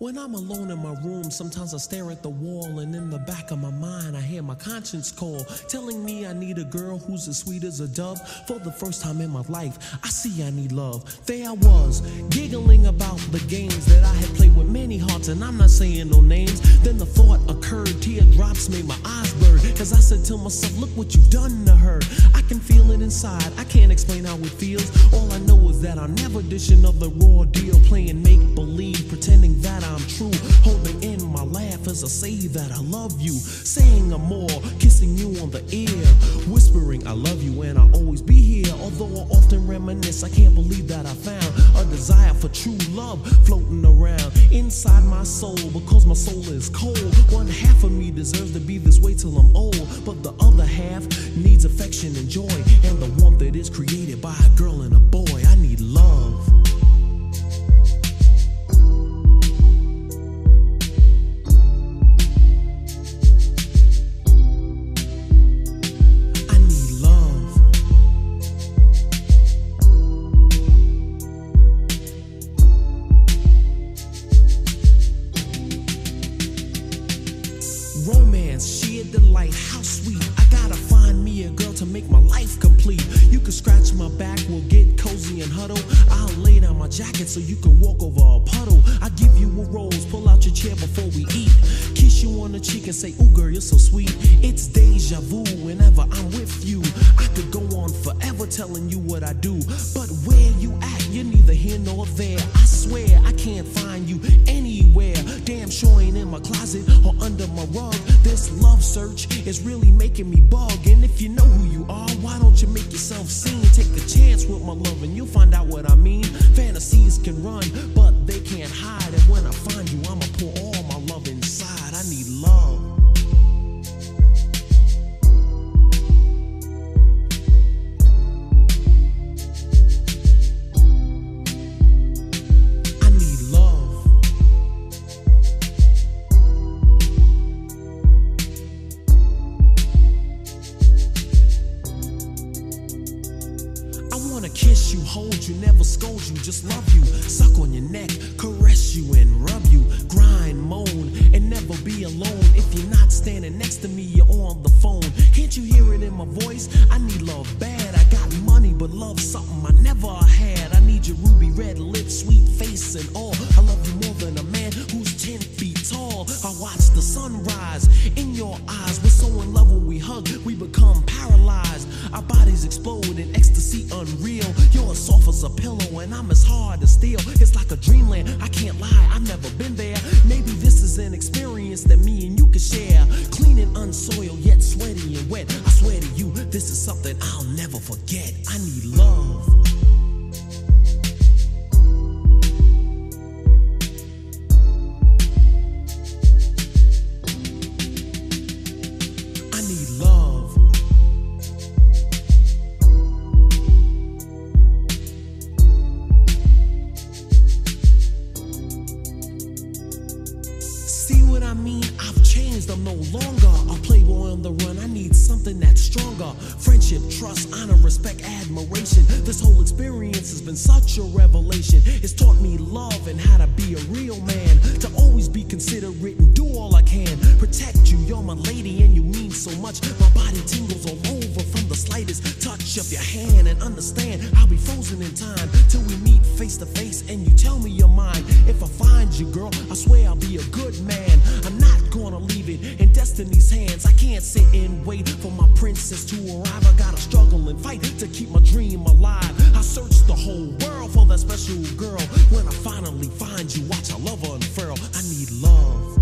When I'm alone in my room, sometimes I stare at the wall, and in the back of my mind, I hear my conscience call, telling me I need a girl who's as sweet as a dove. For the first time in my life, I see I need love. There I was, giggling about the games that I had played with many hearts, and I'm not saying no names. Then the thought occurred, teardrops made my eyes burn, cause I said to myself, Look what you've done to her. I can feel it inside, I can't explain how it feels. All I know is that I'm never dishing of the raw deal, playing make believe, pretending that I'm true. Holding in my laugh as I say that I love you. Saying I'm more, kissing you on the ear. Whispering I love you and I'll always be here. Although I often reminisce, I can't believe that I found a desire for true love floating around inside my soul. Because my soul is cold. One half of me deserves to be this way till I'm old. But the other half needs affection and joy. And the warmth that is created by a girl and a boy. I need love. Sheer delight, how sweet. I gotta find me a girl to make my life complete. You can scratch my back, we'll get cozy and huddle. I'll lay down my jacket so you can walk over a puddle. I give you a rose, pull out your chair before we eat. Kiss you the cheek and say, Ooh, girl, you're so sweet. It's deja vu whenever I'm with you. I could go on forever telling you what I do. But where you at, you're neither here nor there. I swear I can't find you anywhere. Damn sure ain't in my closet or under my rug. This love search is really making me bug. And if you know who you are, why don't you make yourself seen? Take a chance with my love and you'll find out what I mean. Fantasies can run, but they can't hide. And when I find you, I'ma pour all my love inside. Need love. Wanna kiss you, hold you, never scold you, just love you. Suck on your neck, caress you and rub you. Grind, moan, and never be alone. If you're not standing next to me, you're on the phone. Can't you hear it in my voice? I need love bad. I got money, but love something I never had. I need your ruby red lips, sweet face, and all. I love you more than a man who's 10 feet tall. I watch the sunrise in your eyes. We're so Our bodies explode in ecstasy unreal. You're as soft as a pillow, and I'm as hard as steel. It's like a dreamland. I can't lie, I've never been there. Maybe this is an experience that me and you can share. Clean and unsoiled, yet sweaty and wet. I swear to you, this is something I'll never forget. I need love. I'm no longer a playboy on the run. I need something that's stronger. Friendship, trust, honor, respect, admiration. This whole experience has been such a revelation. It's taught me love and how to be a real man. To always be considerate and do all I can. Protect you, you're my lady and you mean so much. My body tingles all over from the slightest touch of your hand. And understand, I'll be frozen in time till we meet face to face and you tell me you're mine. If I find you, girl, I swear I'll be a good man. Can't sit and wait for my princess to arrive. I gotta struggle and fight to keep my dream alive. I search the whole world for that special girl. When I finally find you, watch our love unfurl. I need love.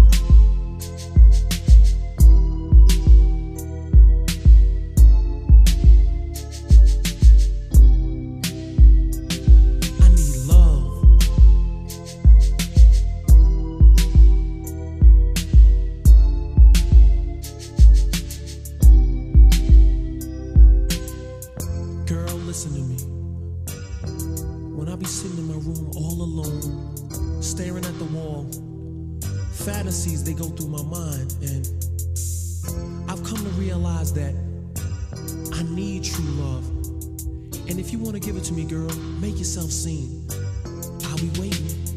Listen to me. When I be sitting in my room all alone, staring at the wall, fantasies they go through my mind, and I've come to realize that I need true love. And if you want to give it to me, girl, make yourself seen. I'll be waiting.